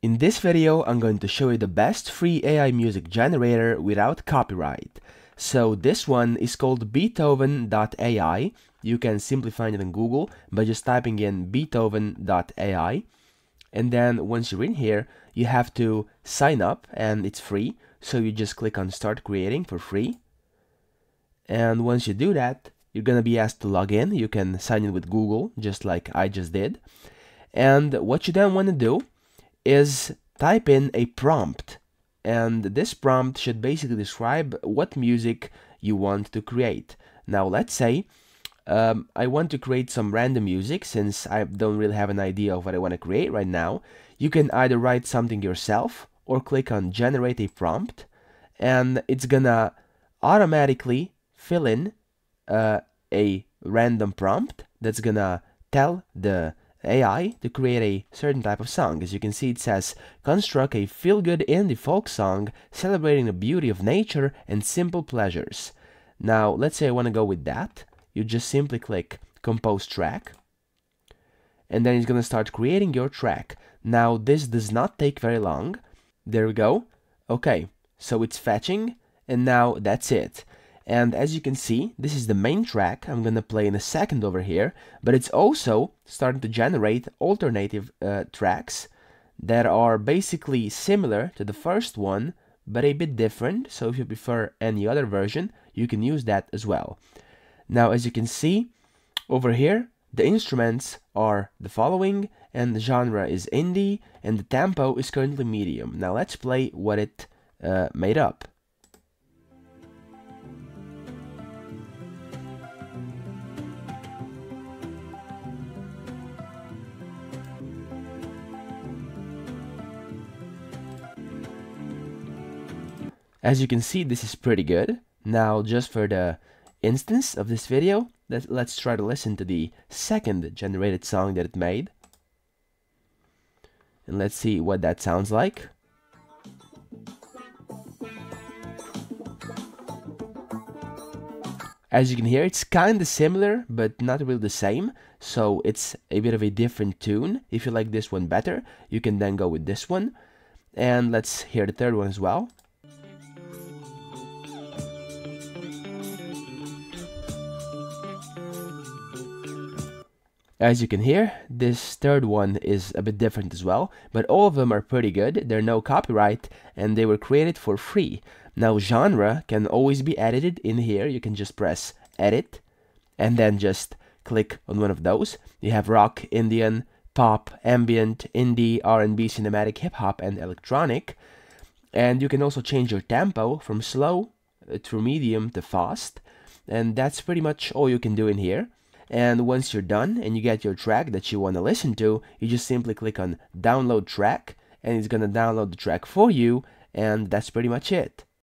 In this video, I'm going to show you the best free AI music generator without copyright. So this one is called Beethoven.ai. You can simply find it on Google by just typing in Beethoven.ai. And then once you're in here, you have to sign up and it's free. So you just click on start creating for free. And once you do that, you're gonna be asked to log in. You can sign in with Google, just like I just did. And what you then want to do is type in a prompt. And this prompt should basically describe what music you want to create. Now, let's say um, I want to create some random music since I don't really have an idea of what I want to create right now. You can either write something yourself or click on generate a prompt and it's gonna automatically fill in uh, a random prompt that's gonna tell the AI to create a certain type of song. As you can see, it says, construct a feel-good indie folk song celebrating the beauty of nature and simple pleasures. Now, let's say I want to go with that. You just simply click compose track. And then it's going to start creating your track. Now, this does not take very long. There we go. Okay, so it's fetching, and now that's it. And as you can see, this is the main track I'm gonna play in a second over here, but it's also starting to generate alternative uh, tracks that are basically similar to the first one, but a bit different. So if you prefer any other version, you can use that as well. Now, as you can see over here, the instruments are the following, and the genre is indie, and the tempo is currently medium. Now let's play what it uh, made up. As you can see, this is pretty good. Now, just for the instance of this video, let, let's try to listen to the second generated song that it made. And let's see what that sounds like. As you can hear, it's kind of similar, but not really the same. So it's a bit of a different tune. If you like this one better, you can then go with this one. And let's hear the third one as well. As you can hear, this third one is a bit different as well, but all of them are pretty good, they're no copyright, and they were created for free. Now genre can always be edited in here, you can just press edit, and then just click on one of those. You have rock, Indian, pop, ambient, indie, R&B, cinematic, hip-hop, and electronic. And you can also change your tempo from slow uh, to medium to fast, and that's pretty much all you can do in here. And once you're done and you get your track that you want to listen to, you just simply click on download track and it's going to download the track for you and that's pretty much it.